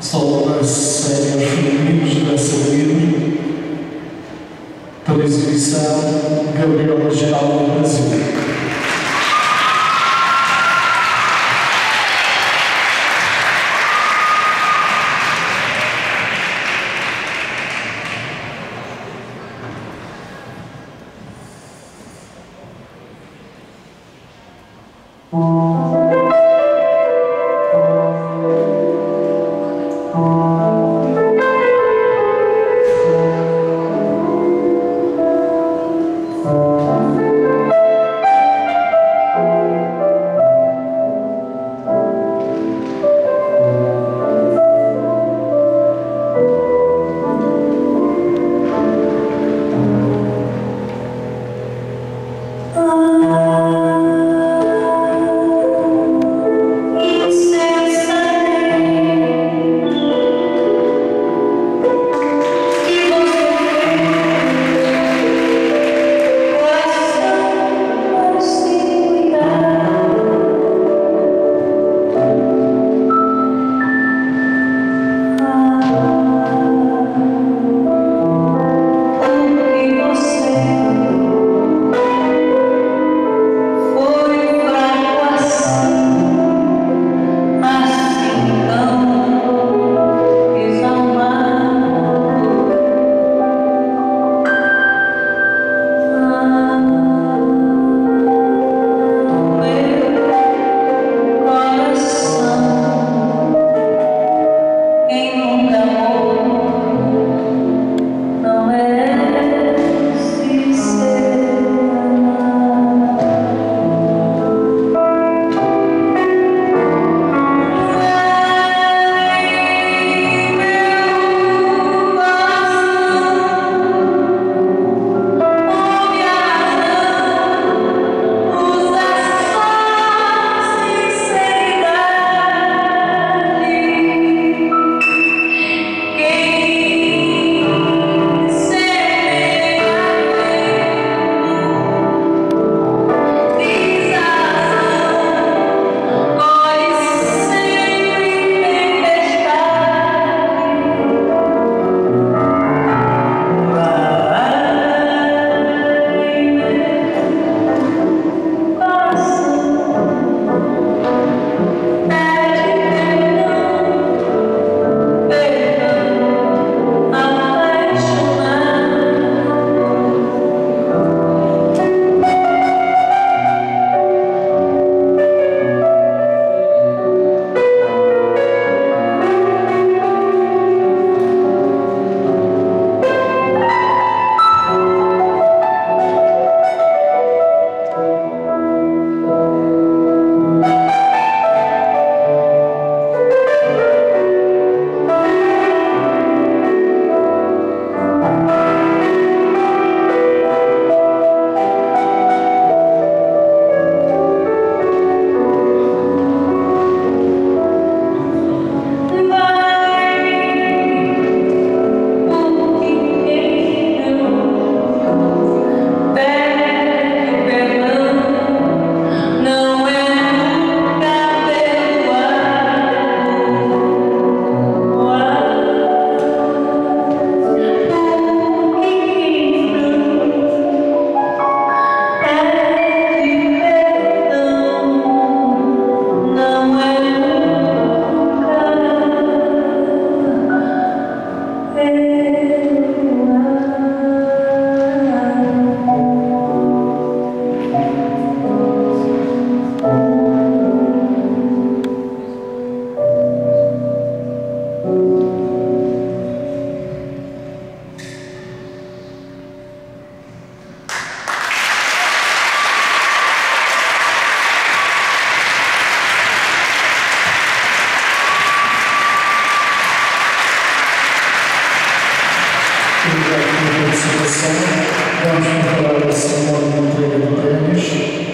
Salva série aos femininos dessa livre pela exibição Gabriela Geral do Brasil. to the song, one from someone named David